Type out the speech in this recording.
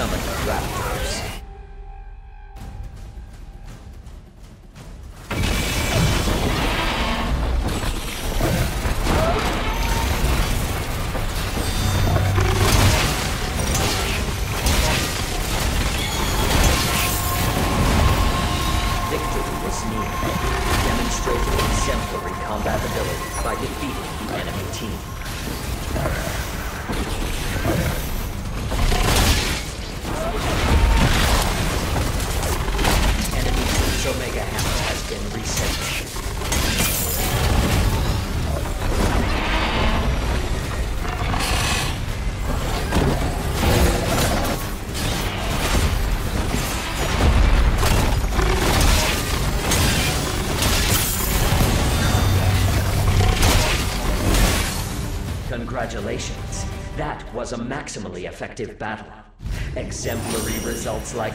Summon the Raptors. responsibility by defeating the enemy team. Enemy Team's Omega Hammer has been reset. Congratulations. That was a maximally effective battle. Exemplary results like